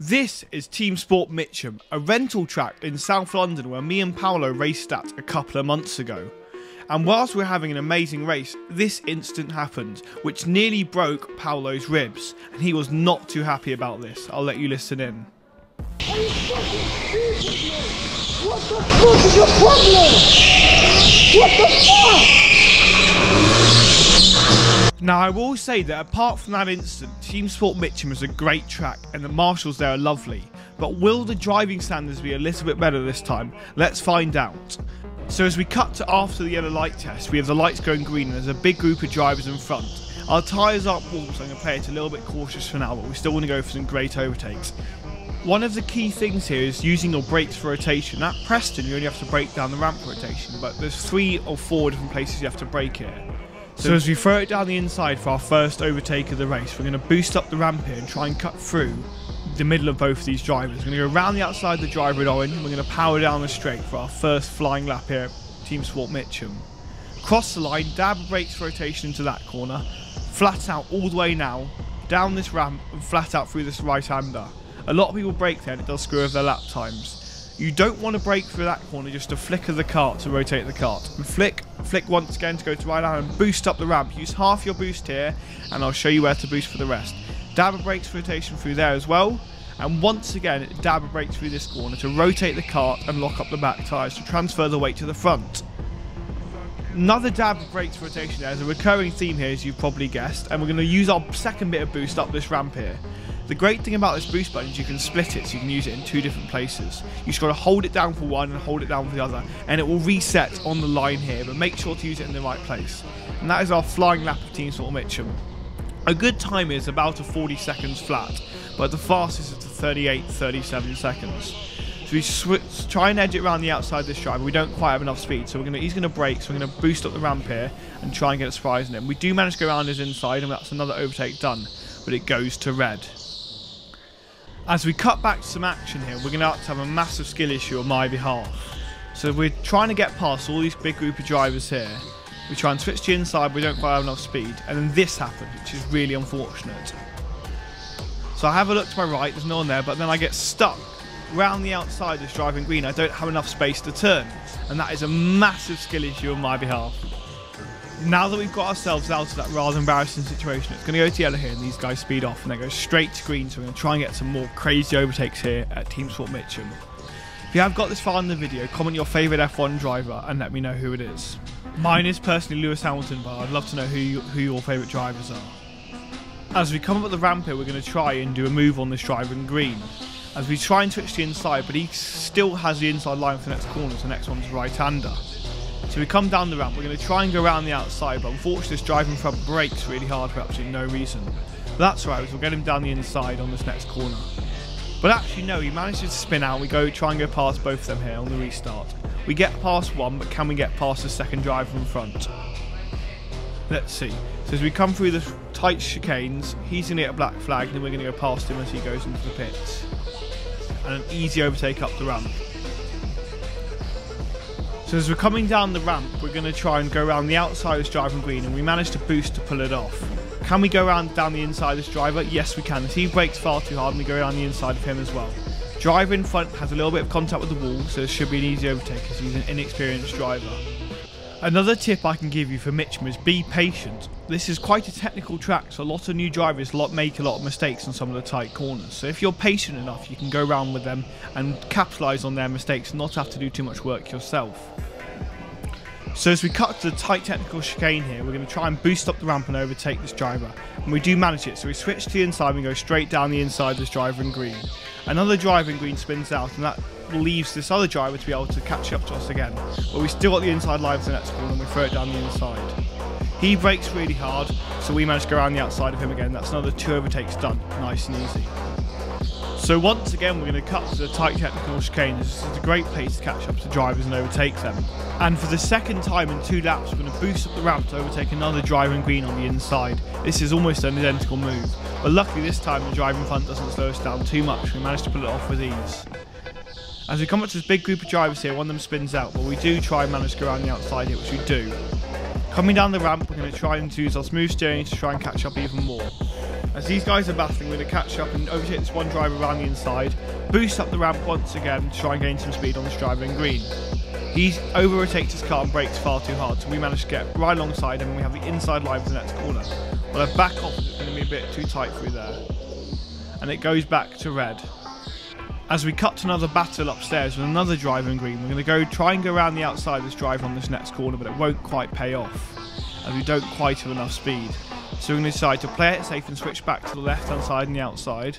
This is Team Sport Mitcham, a rental track in South London where me and Paolo raced at a couple of months ago. And whilst we're having an amazing race, this incident happened, which nearly broke Paolo's ribs, and he was not too happy about this. I'll let you listen in. Are you fucking man? What the fuck is your problem? What the fuck? Now, I will say that apart from that incident, Team Sport Mitcham is a great track and the marshals there are lovely. But will the driving standards be a little bit better this time? Let's find out. So, as we cut to after the yellow light test, we have the lights going green and there's a big group of drivers in front. Our tyres aren't warm, so I'm going to play it a little bit cautious for now, but we still want to go for some great overtakes. One of the key things here is using your brakes for rotation. At Preston, you only have to brake down the ramp rotation, but there's three or four different places you have to brake here. So as we throw it down the inside for our first overtake of the race, we're going to boost up the ramp here and try and cut through the middle of both of these drivers. We're going to go around the outside of the driver at Owen. We're going to power down the straight for our first flying lap here at Team Sport Mitcham. Cross the line, dab brakes rotation into that corner, flat out all the way now, down this ramp and flat out through this right-hander. A lot of people brake there and it does screw over their lap times. You don't want to brake through that corner, just to flicker the kart to rotate the kart. And flick, flick once again to go to right hand and boost up the ramp. Use half your boost here, and I'll show you where to boost for the rest. Dab a brakes rotation through there as well. And once again, dab a brakes through this corner to rotate the kart and lock up the back tyres to transfer the weight to the front. Another dab brakes rotation there is a recurring theme here, as you've probably guessed, and we're going to use our second bit of boost up this ramp here. The great thing about this boost button is you can split it, so you can use it in two different places. You just got to hold it down for one and hold it down for the other, and it will reset on the line here, but make sure to use it in the right place. And that is our flying lap of Team Sport Mitcham. A good time is about a 40 seconds flat, but the fastest is to 38, 37 seconds. So we switch, try and edge it around the outside this driver. We don't quite have enough speed, so we're gonna he's gonna brake. So we're gonna boost up the ramp here and try and get a surprise in him. We do manage to go around his inside, and that's another overtake done, but it goes to red. As we cut back to some action here, we're gonna have to have a massive skill issue on my behalf. So we're trying to get past all these big group of drivers here. We try and switch to the inside, we don't quite have enough speed, and then this happened, which is really unfortunate. So I have a look to my right, there's no one there, but then I get stuck round the outside that's driving green. I don't have enough space to turn, and that is a massive skill issue on my behalf. Now that we've got ourselves out of that rather embarrassing situation, it's going to go to yellow here, and these guys speed off, and they go straight to green. So we're going to try and get some more crazy overtakes here at Team Sport Mitcham. If you have got this far in the video, comment your favourite F1 driver and let me know who it is. Mine is personally Lewis Hamilton, but I'd love to know who, you, who your favourite drivers are. As we come up the ramp here, we're going to try and do a move on this driver in green. As we try and switch the inside, but he still has the inside line for the next corner, so the next one's right-hander. So we come down the ramp, we're going to try and go around the outside, but unfortunately this driving front brakes really hard for absolutely no reason. But that's right, we'll get him down the inside on this next corner. But actually no, he manages to spin out, we go try and go past both of them here on the restart. We get past one, but can we get past the second driver in front? Let's see. So as we come through the tight chicanes, he's going to get a black flag, and then we're going to go past him as he goes into the pits. And an easy overtake up the ramp. So as we're coming down the ramp, we're going to try and go around the outside of this driver green, and we managed to boost to pull it off. Can we go around down the inside of this driver? Yes, we can. As he brakes far too hard, and we go around the inside of him as well. Driver in front has a little bit of contact with the wall, so it should be an easy overtake as he's an inexperienced driver. Another tip I can give you for Mitcham is be patient. This is quite a technical track, so a lot of new drivers make a lot of mistakes on some of the tight corners. So if you're patient enough, you can go around with them and capitalise on their mistakes and not have to do too much work yourself. So as we cut to the tight technical chicane here, we're going to try and boost up the ramp and overtake this driver. And we do manage it, so we switch to the inside and go straight down the inside of this driver in green. Another driver in green spins out, and that leaves this other driver to be able to catch up to us again. But we still got the inside line for the next corner and we throw it down the inside. He brakes really hard, so we manage to go around the outside of him again. That's another two overtakes done, nice and easy. So once again, we're going to cut to the tight technical chicane. This is a great place to catch up to drivers and overtake them. And for the second time in two laps, we're going to boost up the ramp to overtake another driver in green on the inside. This is almost an identical move. But luckily this time the driver in front doesn't slow us down too much. We managed to pull it off with ease. As we come up to this big group of drivers here, one of them spins out, but we do try and manage to go around the outside here, which we do. Coming down the ramp, we're going to try and use our smooth steering to try and catch up even more. As these guys are battling, going to catch up and overtake this one driver around the inside, boost up the ramp once again to try and gain some speed on this driver in green. He over rotates his car and brakes far too hard, so we manage to get right alongside him and we have the inside line for the next corner. Well, I back off, is going to be a bit too tight through there. And it goes back to red. As we cut to another battle upstairs with another driver in green, we're going to go try and go around the outside of this driver on this next corner, but it won't quite pay off, as we don't quite have enough speed. So we're going to decide to play it safe and switch back to the left hand side and the outside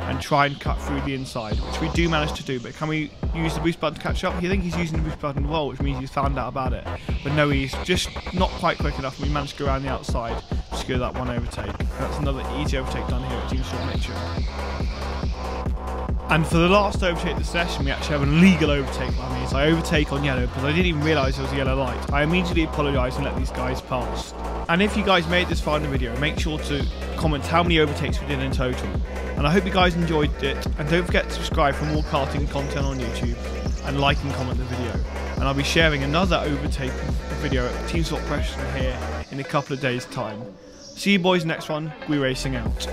and try and cut through the inside, which we do manage to do. But can we use the boost button to catch up? You think he's using the boost button well, which means he's found out about it. But no, he's just not quite quick enough. We managed to go around the outside secure that one overtake. That's another easy overtake done here at Team Sport Mitcham. And for the last overtake of the session, we actually have an illegal overtake. That means I overtake on yellow because I didn't even realise it was a yellow light. I immediately apologise and let these guys pass. And if you guys made this far in the video, make sure to comment how many overtakes we did in total. And I hope you guys enjoyed it. And don't forget to subscribe for more karting content on YouTube and like and comment the video. And I'll be sharing another overtake video at Team Sport Preston here in a couple of days' time. See you boys next one. We racing out.